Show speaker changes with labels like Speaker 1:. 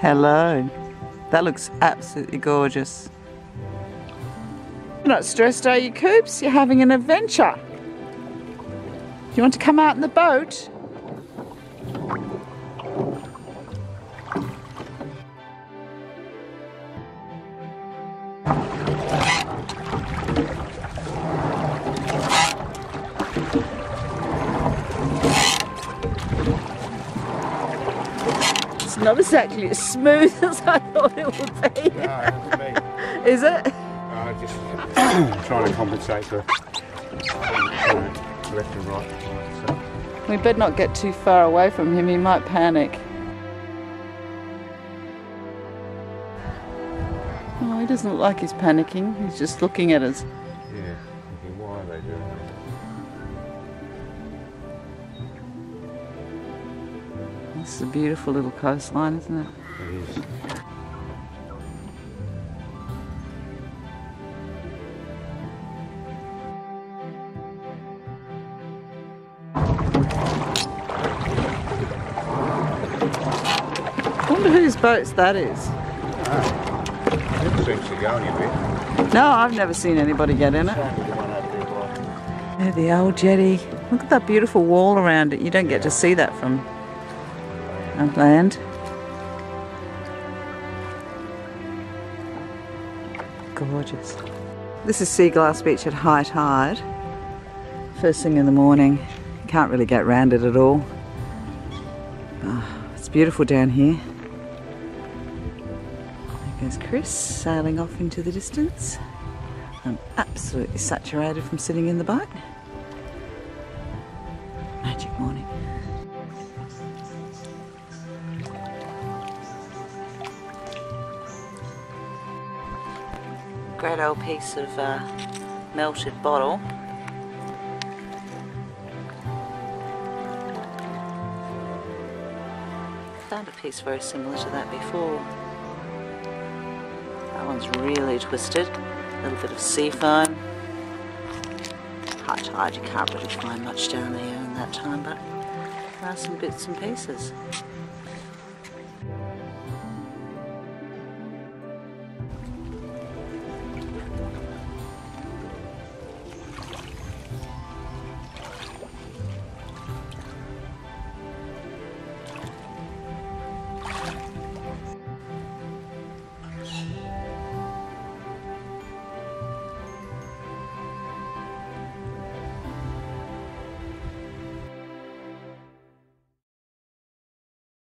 Speaker 1: Hello. That looks absolutely gorgeous. You're not stressed, are you, Coops? You're having an adventure. You want to come out in the boat? Not exactly as smooth as I thought it would be.
Speaker 2: No, me.
Speaker 1: Is it?
Speaker 2: Uh, just trying to compensate for left and right. So,
Speaker 1: We better not get too far away from him, he might panic. Oh, he doesn't look like he's panicking, he's just looking at us.
Speaker 2: yeah, why are they doing that?
Speaker 1: This is a beautiful little coastline, isn't it?
Speaker 2: It is.
Speaker 1: I wonder whose boats that is.
Speaker 2: Ah, it seems to go bit.
Speaker 1: No, I've never seen anybody get in it.
Speaker 2: Same with the one over there by
Speaker 1: Yeah, the old jetty. Look at that beautiful wall around it. You don't get to see that from uh, land. Gorgeous. This is Sea Glass Beach at high tide. First thing in the morning. Can't really get round it at all. Ah, it's beautiful down here. There goes Chris sailing off into the distance. I'm absolutely saturated from sitting in the boat. Magic morning. Great old piece of uh, melted bottle. Found a piece very similar to that before. That one's really twisted. A little bit of sea foam. High tide, you can't really find much down there in that time, but there are some bits and pieces.